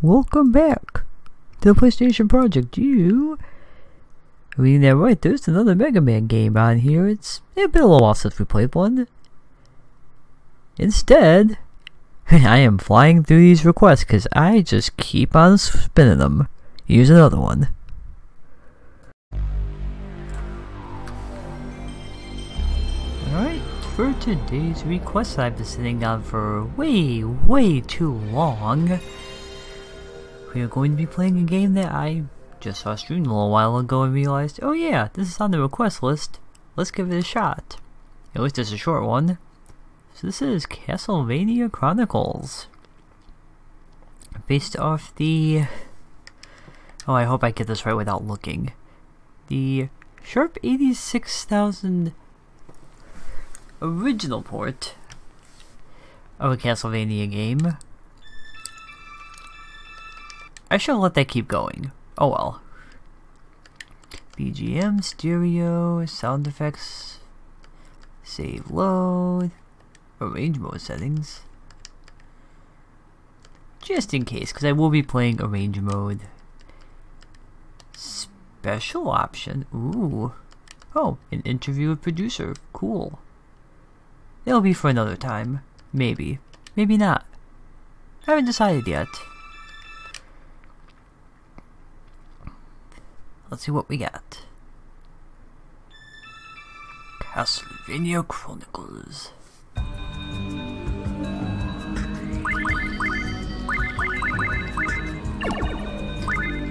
welcome back to the PlayStation Project. You reading that right? There's another Mega Man game on here. It's, it's been a little while since we played one. Instead, I am flying through these requests because I just keep on spinning them. Here's another one. Alright, for today's request I've been sitting on for way, way too long. We are going to be playing a game that I just saw streamed a little while ago and realized, oh yeah, this is on the request list. Let's give it a shot. At least it's a short one. So this is Castlevania Chronicles. Based off the... Oh, I hope I get this right without looking. The Sharp 86000 original port of a Castlevania game. I shall let that keep going. Oh well. BGM, stereo, sound effects, save load, arrange mode settings. Just in case, because I will be playing arrange mode. Special option, ooh. Oh, an interview with producer, cool. It'll be for another time. Maybe. Maybe not. I haven't decided yet. Let's see what we got. Castlevania Chronicles.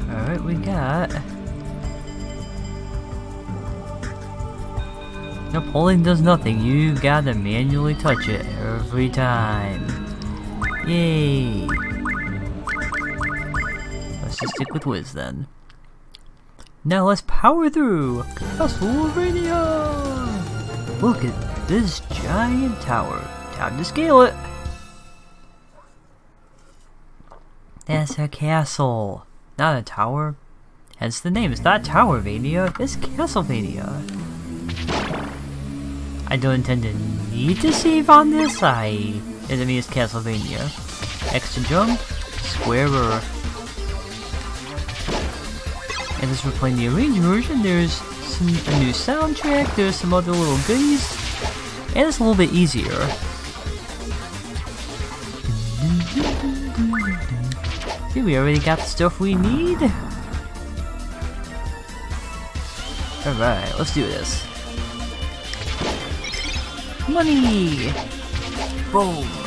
Alright, we got... Pulling does nothing. You gotta manually touch it every time. Yay! Let's just stick with Wiz then. Now let's power through Castlevania! Look at this giant tower. Time to scale it! That's a castle, not a tower. Hence the name. It's not Towervania, it's Castlevania. I don't intend to need to save on this. I enemy is Castlevania. To jump, square and as we're playing the arranged version, there's some, a new soundtrack, there's some other little goodies, and it's a little bit easier. See, we already got the stuff we need. Alright, let's do this. Money! Boom!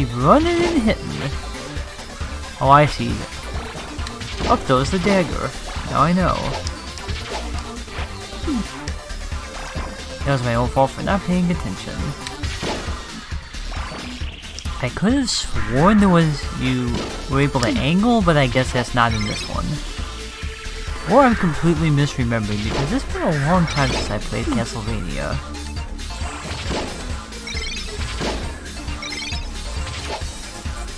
Keep running and hitting. me. Oh, I see. Up goes the dagger. Now I know. Hmm. That was my own fault for not paying attention. I could have sworn there was you were able to angle, but I guess that's not in this one. Or I'm completely misremembering because it's been a long time since I played Castlevania.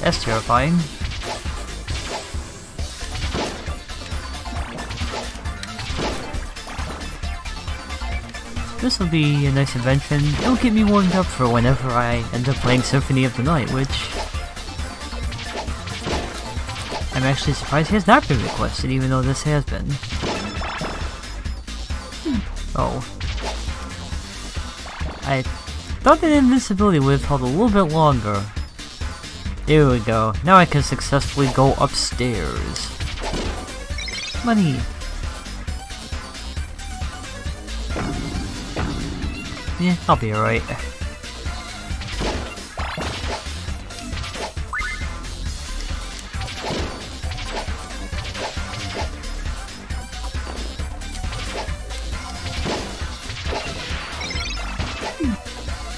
That's terrifying. This will be a nice invention. It'll get me warmed up for whenever I end up playing Symphony of the Night, which... I'm actually surprised has not been requested, even though this has been. Hmm. Oh. I thought that invincibility would have held a little bit longer. There we go. Now I can successfully go upstairs. Money. Yeah, I'll be alright.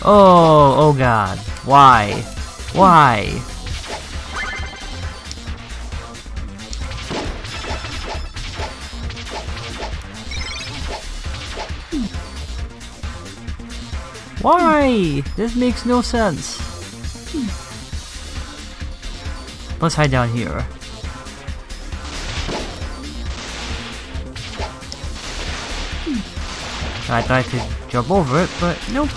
Oh, oh god. Why? Why? Why? This makes no sense. Let's hide down here. I thought I could jump over it, but nope.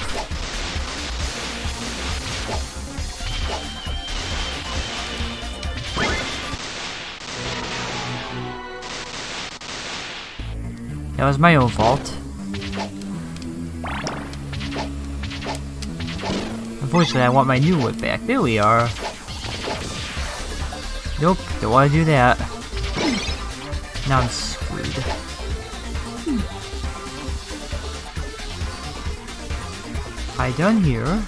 That was my own fault. Unfortunately, I want my new whip back. There we are. Nope, don't want to do that. Now I'm screwed. I done here.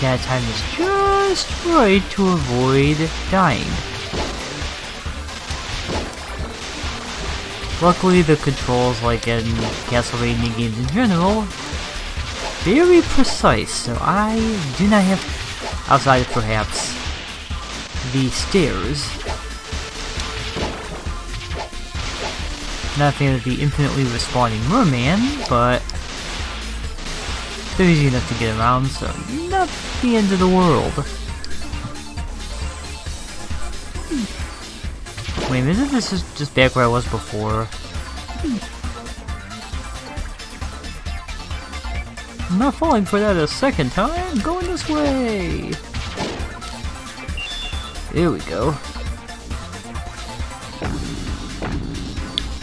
Gotta time is just right to avoid dying. Luckily, the controls, like in Castlevania games in general, very precise, so I do not have, outside perhaps the stairs. Not a fan of the infinitely respawning merman, but they're easy enough to get around, so not the end of the world. Hmm. Wait, isn't this just, just back where I was before? Hmm. I'm not falling for that a second time. Going this way. There we go.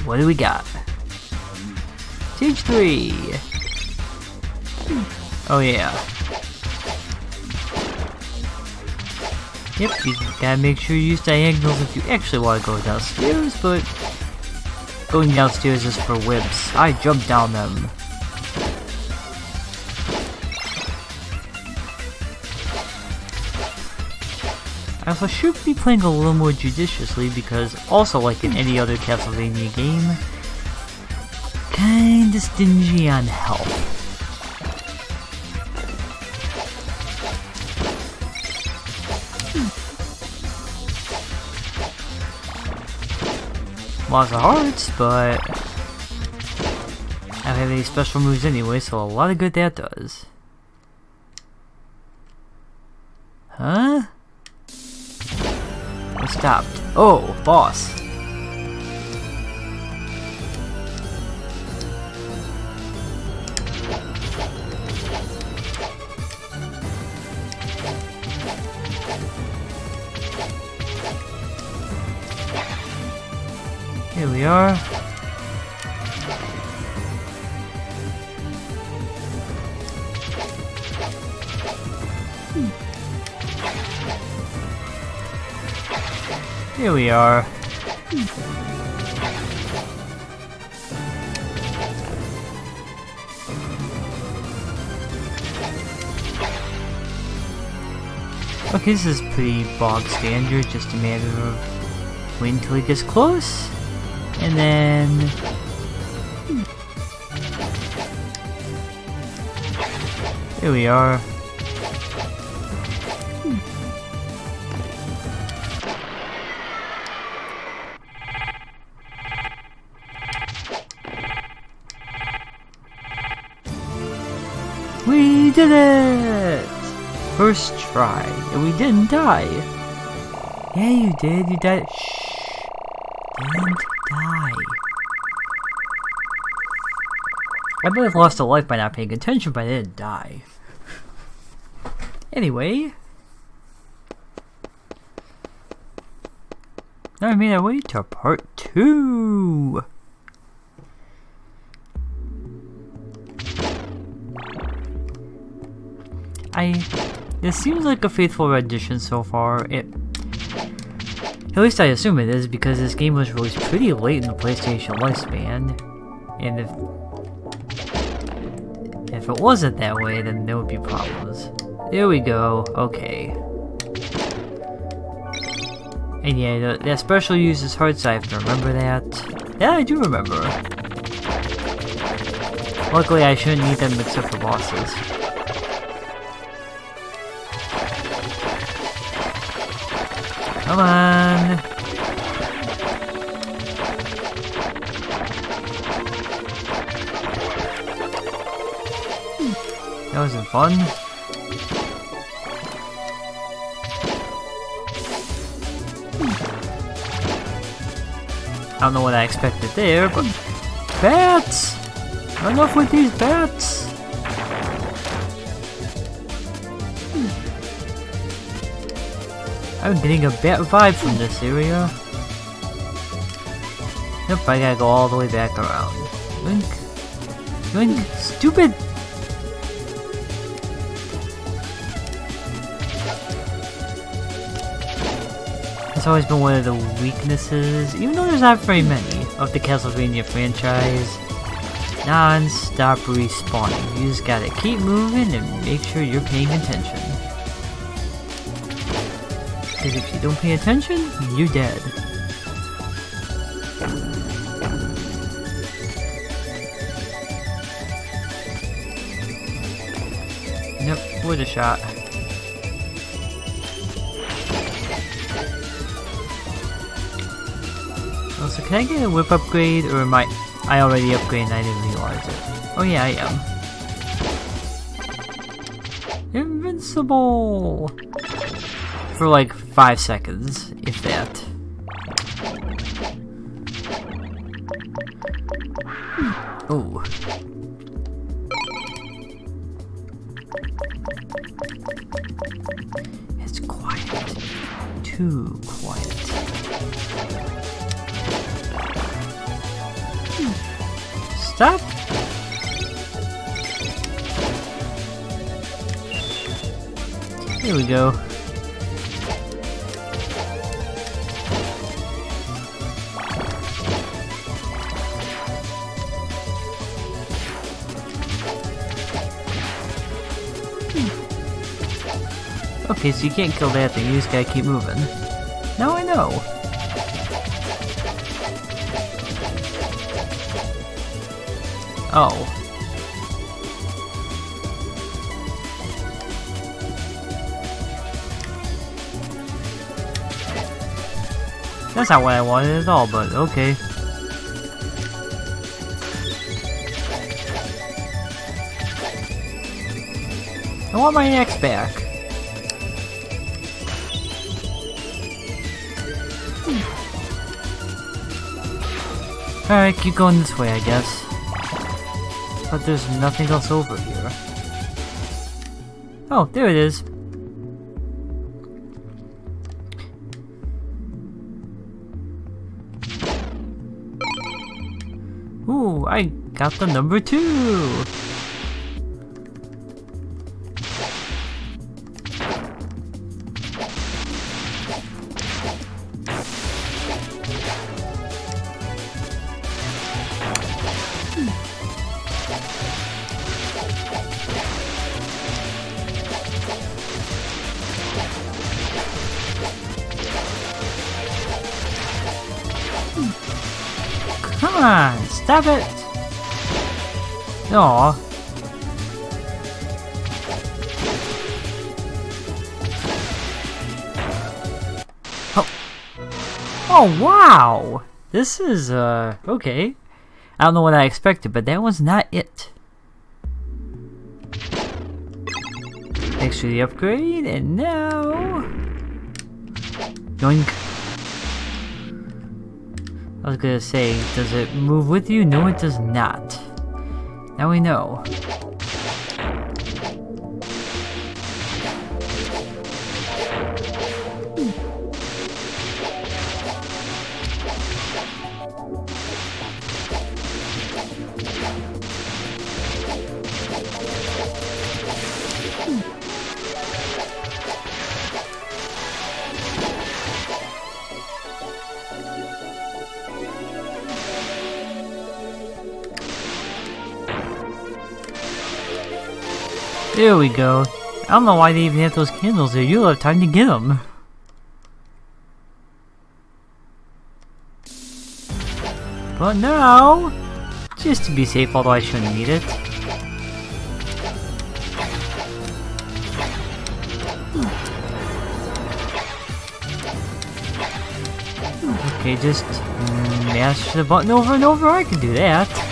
What do we got? Stage 3. Oh yeah. Yep, you gotta make sure you use diagonals if you actually want to go downstairs, but going downstairs is for whips. I jumped down them. I also should be playing a little more judiciously because also like in any other Castlevania game, kinda stingy on health. Lots of hearts, but I don't have any special moves anyway, so a lot of good that does. Huh? I stopped. Oh, boss. Here we are. Here we are. Okay, this is pretty bog standard, just a matter of waiting until he gets close, and then... Here we are. We did it! First try, and we didn't die. Yeah, you did. You died. Shh. Didn't die. I might have lost a life by not paying attention, but I didn't die. Anyway. Now I made our way to part two. I this seems like a faithful rendition so far. It at least I assume it is because this game was released pretty late in the PlayStation lifespan. And if if it wasn't that way, then there would be problems. There we go. Okay. And yeah, that special uses have to remember that. Yeah, I do remember. Luckily, I shouldn't need them except for bosses. Come on. Fun. I don't know what I expected there, but... Bats! Enough with these bats! I'm getting a bat vibe from this area. Yep, I gotta go all the way back around. Yoink. Yoink. Stupid! Always been one of the weaknesses, even though there's not very many, of the Castlevania franchise. Non-stop respawning. You just gotta keep moving and make sure you're paying attention. Because if you don't pay attention, you're dead. Yep, with a shot. Can I get a whip upgrade, or am I... I already upgraded and I didn't realize it. Oh yeah, I am. Invincible! For like 5 seconds, if that. Here we go. Hmm. Okay, so you can't kill that thing, you just gotta keep moving. Now I know. Oh. That's not what I wanted at all, but okay. I want my axe back. Hmm. Alright, keep going this way, I guess. But there's nothing else over here. Oh, there it is. Got the number two! Come on, stop it! Aw. Oh. oh, wow! This is, uh, okay. I don't know what I expected, but that was not it. Thanks for the upgrade, and now... Yoink. I was gonna say, does it move with you? No, it does not. Now we know. There we go. I don't know why they even have those candles there. You'll have time to get them. But now, just to be safe, although I shouldn't need it. Okay, just mash the button over and over. I can do that.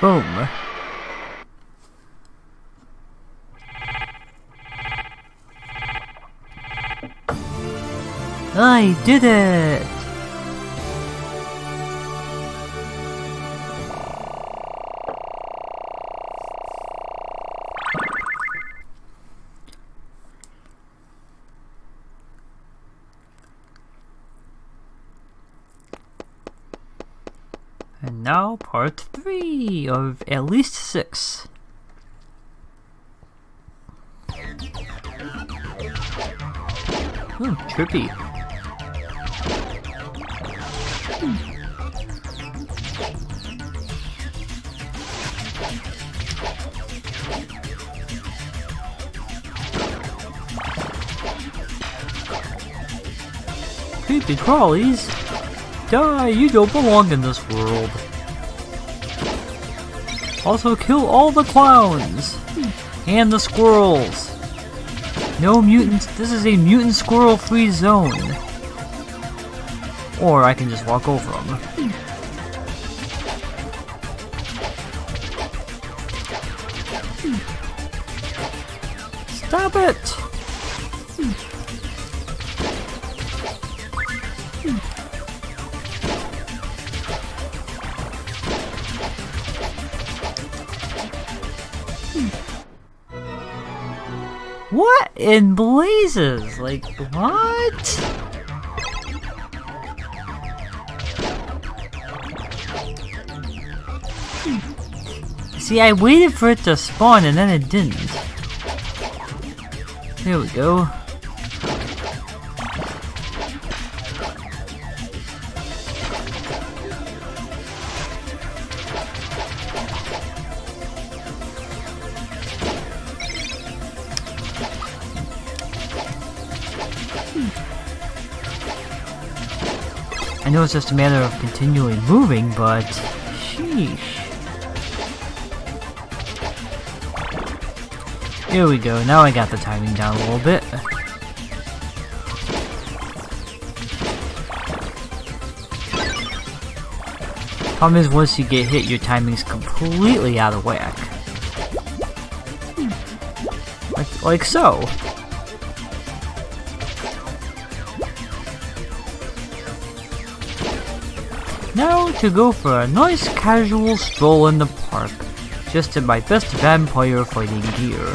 Boom. I did it! At least 6. Hmm, trippy. Creepy crawlies? Die, you don't belong in this world. Also kill all the clowns! And the squirrels! No mutants, this is a mutant squirrel free zone. Or I can just walk over them. Stop it! In blazes? Like, what? See, I waited for it to spawn and then it didn't. There we go. I know it's just a matter of continually moving, but sheesh. Here we go, now I got the timing down a little bit. Problem is, once you get hit, your timing's completely out of whack. Hmm. Like, like so. To go for a nice casual stroll in the park, just in my best vampire fighting gear.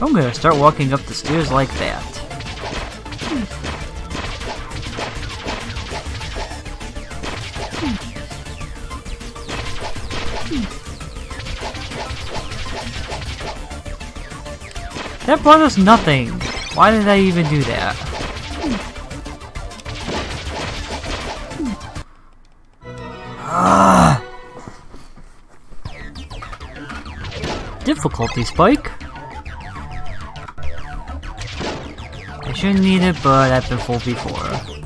I'm gonna start walking up the stairs like that. That brought us nothing. Why did I even do that? Ah. Difficulty spike. I shouldn't need it, but I've been fooled before.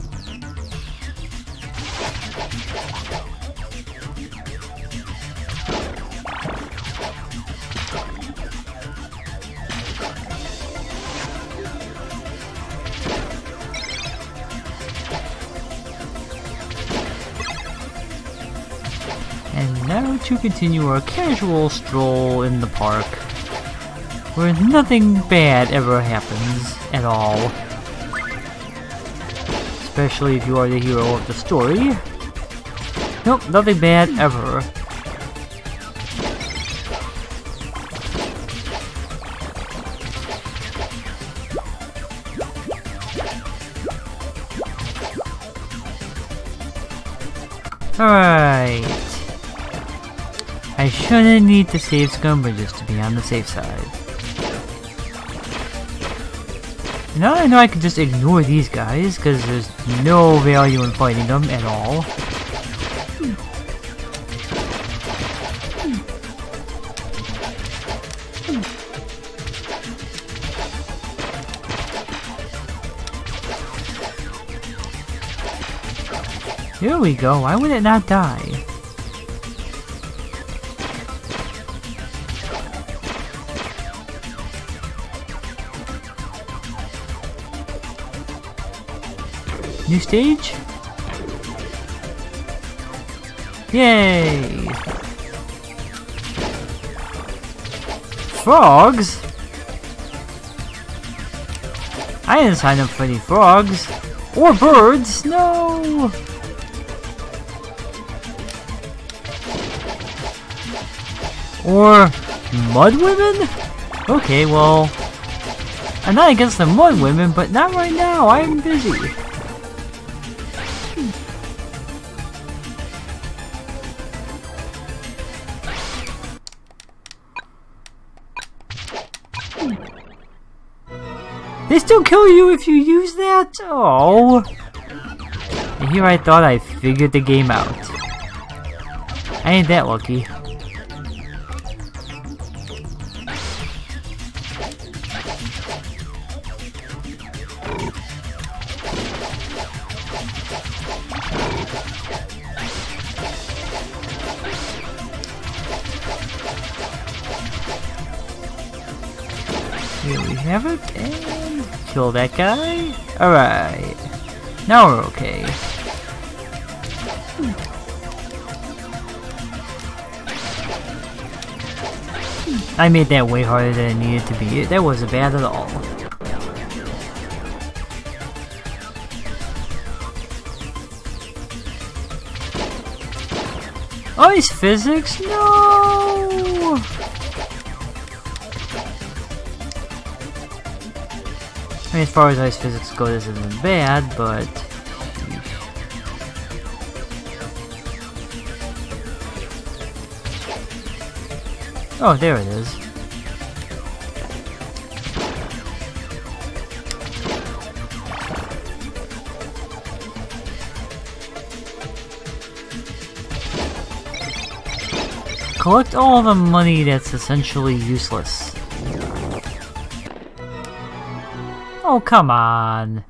And now to continue our casual stroll in the park, where nothing bad ever happens at all. Especially if you are the hero of the story. Nope, nothing bad ever. Shouldn't need to save Scumbrages to be on the safe side. Now I know I can just ignore these guys, because there's no value in fighting them at all. Here we go, why would it not die? New stage? Yay! Frogs? I didn't sign up for any frogs. Or birds, no! Or mud women? Okay, well, I'm not against the mud women, but not right now. I'm busy. Still kill you if you use that? Oh. And here I thought I figured the game out. I ain't that lucky. Kill that guy. Alright. Now we're okay. I made that way harder than it needed to be. That wasn't bad at all. Oh, it's physics? No! I mean, as far as ice physics go, this isn't bad, but... Oh, there it is. Collect all the money that's essentially useless. Oh, come on.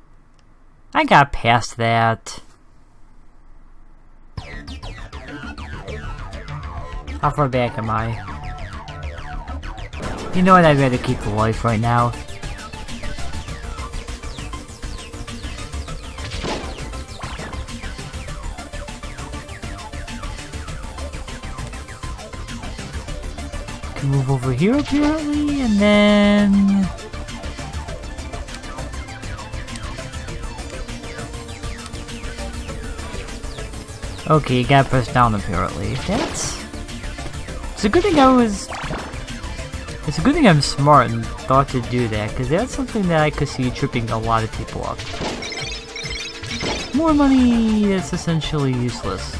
I got past that. How far back am I? You know what, I'd rather keep the life right now. Can move over here apparently, and then... Okay, you gotta press down apparently. That's... It's a good thing I was... It's a good thing I'm smart and thought to do that, because that's something that I could see tripping a lot of people up. More money that's essentially useless.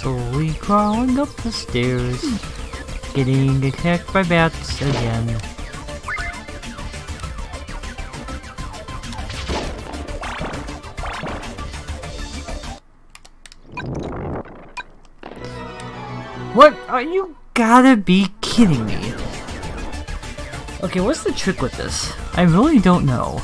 Slowly crawling up the stairs, getting attacked by bats again. Are you gotta be kidding me? Okay, what's the trick with this? I really don't know.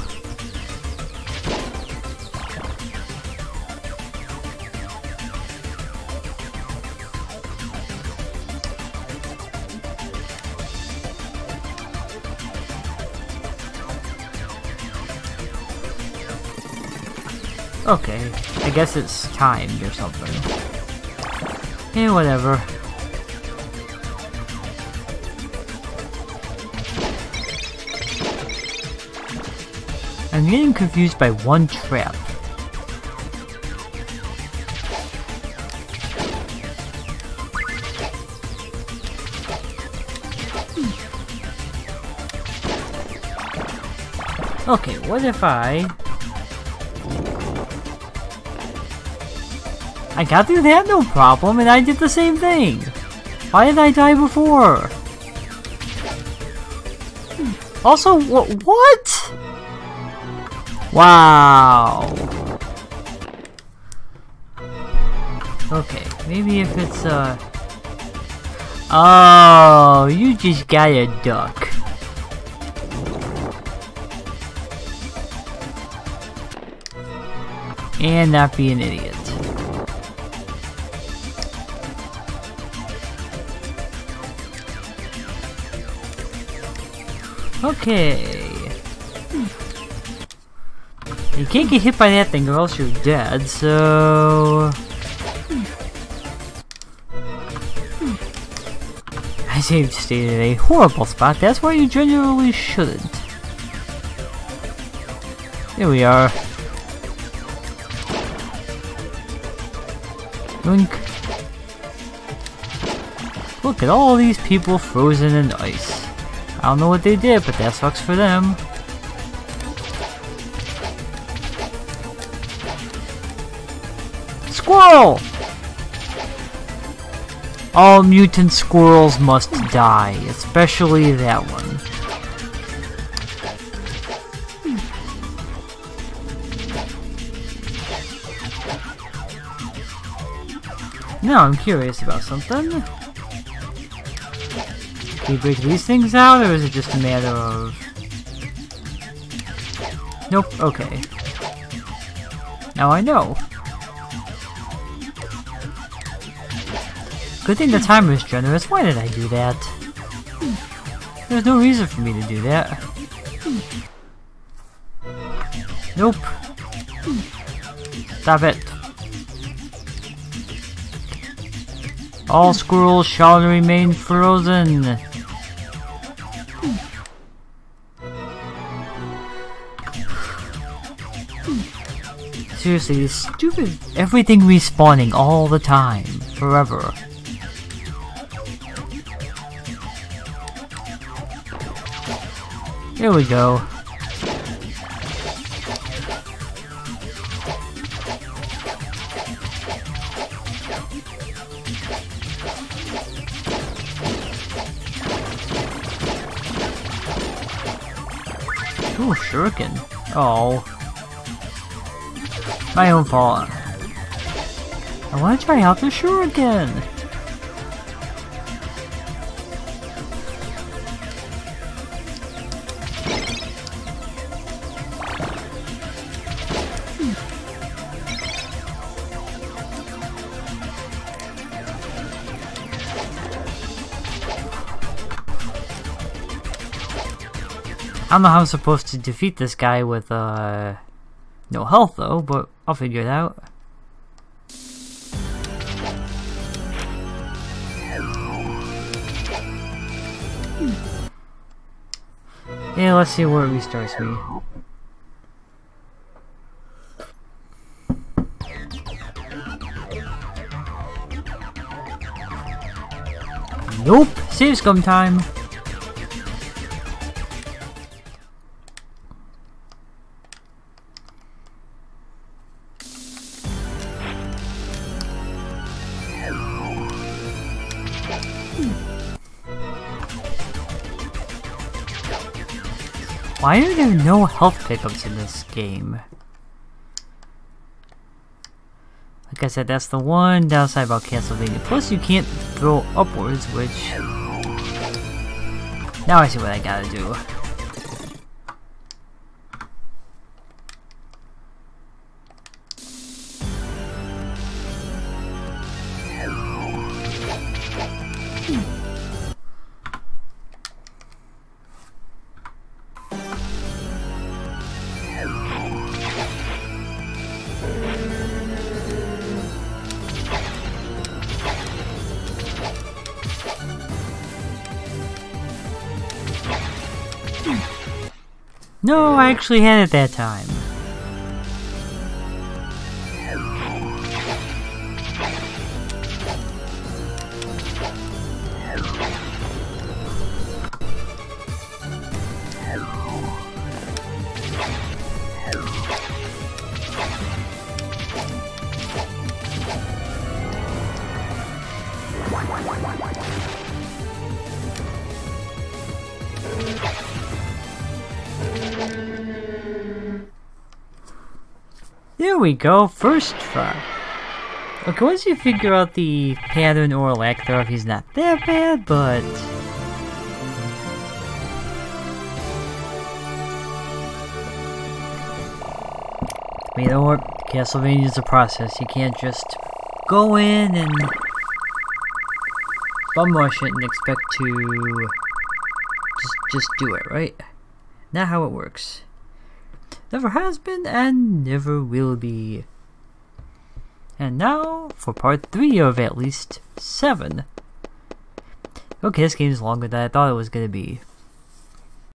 Okay, I guess it's timed or something. Eh, whatever. I'm getting confused by one trap. Okay, what if I... I got through that no problem, and I did the same thing! Why did I die before? Hmm. Also, wh what? Wow. Okay, maybe if it's uh Oh, you just got a duck. And not be an idiot. Okay. You can't get hit by that thing or else you're dead, so... Hmm. I saved stayed in a horrible spot, that's why you generally shouldn't. Here we are. Yoink. Look at all these people frozen in ice. I don't know what they did, but that sucks for them. Squirrel! All mutant squirrels must die, especially that one. Hmm. Now I'm curious about something. Can you break these things out, or is it just a matter of... Nope, okay. Now I know. Good thing the timer is generous. Why did I do that? There's no reason for me to do that. Nope. Stop it. All squirrels shall remain frozen. Seriously, stupid everything respawning all the time, forever. Here we go. Ooh, shuriken. Oh. My own fault. I want to try out the shuriken! I don't know how I'm supposed to defeat this guy with, uh, no health though, but I'll figure it out. Yeah, let's see where it restarts me. Nope! Save scum time! No health pickups in this game? Like I said, that's the one downside about Castlevania. Plus, you can't throw upwards, which... Now I see what I gotta do. I actually had it that time. There we go, first try. Okay, once you figure out the pattern or lack thereof, he's not that bad, but... But you know what? Castlevania's a process. You can't just go in and bum rush it and expect to just just do it, right? Not how it works. Never has been and never will be. And now for part 3 of at least 7. Okay, this game is longer than I thought it was going to be.